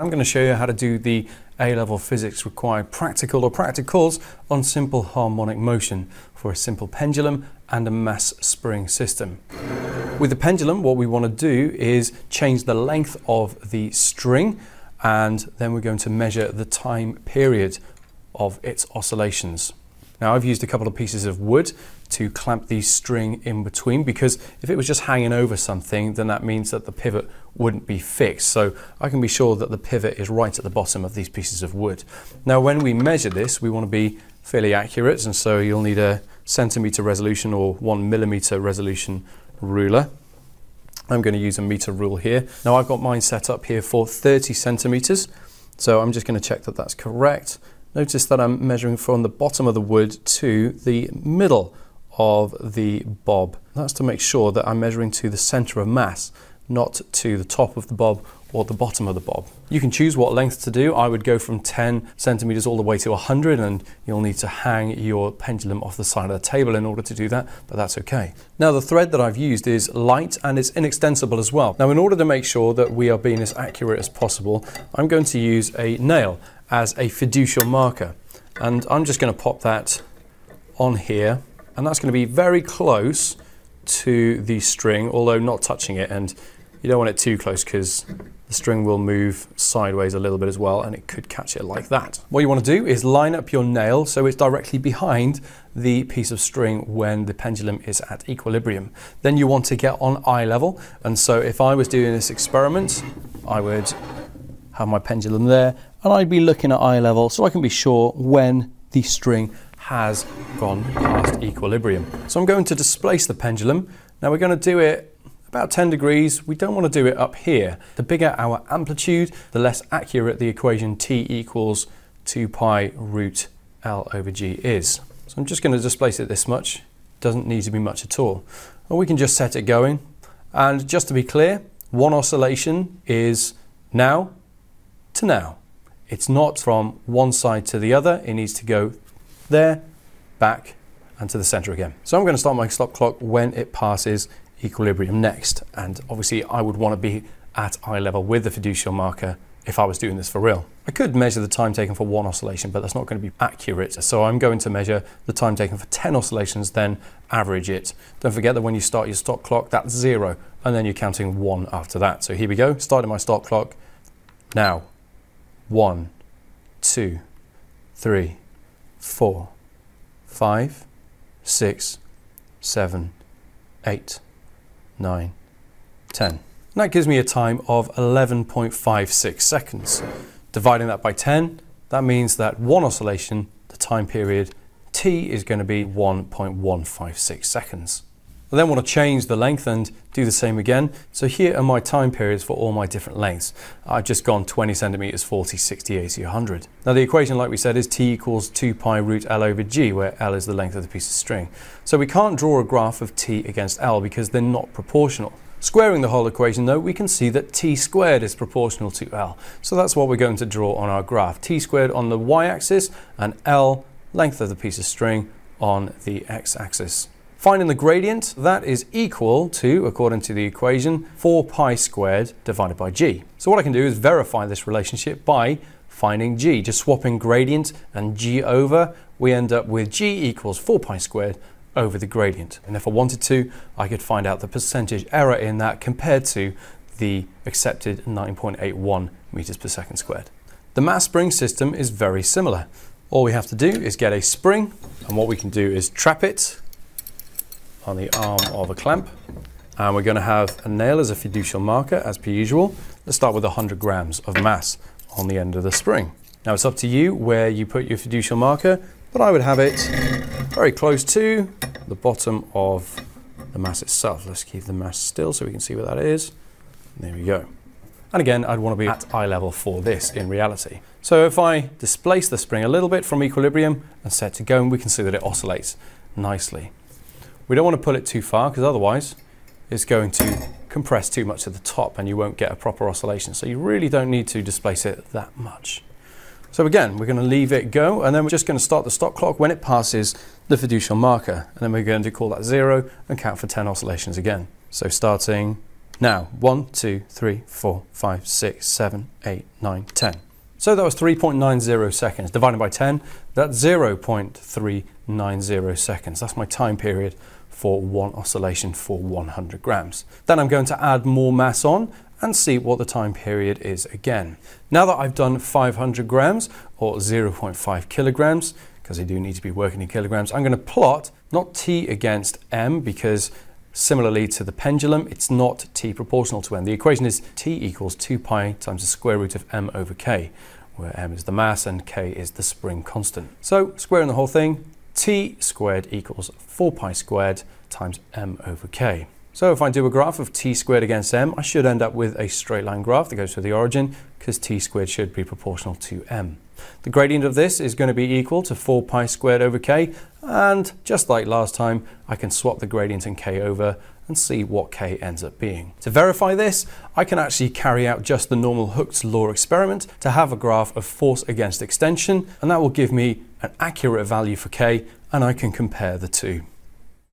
I'm going to show you how to do the A-level physics required practical or practicals on simple harmonic motion for a simple pendulum and a mass spring system. With the pendulum, what we want to do is change the length of the string and then we're going to measure the time period of its oscillations. Now I've used a couple of pieces of wood to clamp the string in between because if it was just hanging over something then that means that the pivot wouldn't be fixed. So I can be sure that the pivot is right at the bottom of these pieces of wood. Now when we measure this we want to be fairly accurate and so you'll need a centimeter resolution or one millimeter resolution ruler. I'm going to use a meter rule here. Now I've got mine set up here for 30 centimeters so I'm just going to check that that's correct. Notice that I'm measuring from the bottom of the wood to the middle of the bob. That's to make sure that I'm measuring to the center of mass, not to the top of the bob or the bottom of the bob. You can choose what length to do. I would go from 10 centimeters all the way to 100 and you'll need to hang your pendulum off the side of the table in order to do that, but that's okay. Now the thread that I've used is light and it's inextensible as well. Now in order to make sure that we are being as accurate as possible, I'm going to use a nail as a fiducial marker. And I'm just going to pop that on here. And that's going to be very close to the string, although not touching it. And you don't want it too close because the string will move sideways a little bit as well and it could catch it like that. What you want to do is line up your nail so it's directly behind the piece of string when the pendulum is at equilibrium. Then you want to get on eye level and so if I was doing this experiment I would have my pendulum there and I'd be looking at eye level so I can be sure when the string has gone past equilibrium. So I'm going to displace the pendulum. Now we're going to do it about 10 degrees. We don't want to do it up here. The bigger our amplitude, the less accurate the equation t equals 2 pi root L over G is. So I'm just going to displace it this much. Doesn't need to be much at all. Or we can just set it going. And just to be clear, one oscillation is now to now. It's not from one side to the other. It needs to go there, back, and to the center again. So I'm going to start my stop clock when it passes equilibrium next. And obviously I would want to be at eye level with the fiducial marker if I was doing this for real. I could measure the time taken for one oscillation, but that's not going to be accurate. So I'm going to measure the time taken for 10 oscillations, then average it. Don't forget that when you start your stop clock, that's zero, and then you're counting one after that. So here we go, starting my stop clock now one, two, three, four, five, six, seven, eight, nine, ten. And that gives me a time of 11.56 seconds. Dividing that by 10, that means that one oscillation, the time period t is going to be 1.156 seconds. I then want to change the length and do the same again. So here are my time periods for all my different lengths. I've just gone 20 centimeters, 40, 60, 80, 100. Now the equation, like we said, is t equals 2 pi root L over G, where L is the length of the piece of string. So we can't draw a graph of t against L because they're not proportional. Squaring the whole equation though, we can see that t squared is proportional to L. So that's what we're going to draw on our graph. t squared on the y-axis and L, length of the piece of string, on the x-axis. Finding the gradient, that is equal to, according to the equation, 4 pi squared divided by g. So what I can do is verify this relationship by finding g. Just swapping gradient and g over, we end up with g equals 4 pi squared over the gradient. And if I wanted to, I could find out the percentage error in that compared to the accepted 9.81 meters per second squared. The mass spring system is very similar. All we have to do is get a spring, and what we can do is trap it on the arm of a clamp. And we're going to have a nail as a fiducial marker, as per usual. Let's start with 100 grams of mass on the end of the spring. Now it's up to you where you put your fiducial marker, but I would have it very close to the bottom of the mass itself. Let's keep the mass still so we can see where that is. There we go. And again, I'd want to be at eye level for this in reality. So if I displace the spring a little bit from equilibrium and set to go, we can see that it oscillates nicely. We don't want to pull it too far because otherwise it's going to compress too much at the top and you won't get a proper oscillation. So you really don't need to displace it that much. So again, we're going to leave it go and then we're just going to start the stop clock when it passes the fiducial marker. And then we're going to call that zero and count for 10 oscillations again. So starting Now, 1, 2, 3, 4, 5, 6, 7, 8, 9, 10. So that was 3.90 seconds. Divided by 10, that's 0.390 seconds. That's my time period for one oscillation for 100 grams. Then I'm going to add more mass on and see what the time period is again. Now that I've done 500 grams or 0.5 kilograms, because I do need to be working in kilograms, I'm going to plot not T against M because similarly to the pendulum, it's not T proportional to M. The equation is T equals 2 pi times the square root of M over K, where M is the mass and K is the spring constant. So squaring the whole thing, T squared equals 4 pi squared times M over K. So if I do a graph of t squared against m, I should end up with a straight line graph that goes to the origin because t squared should be proportional to m. The gradient of this is going to be equal to 4 pi squared over k and just like last time I can swap the gradient in k over and see what k ends up being. To verify this I can actually carry out just the normal Hooke's law experiment to have a graph of force against extension and that will give me an accurate value for k and I can compare the two.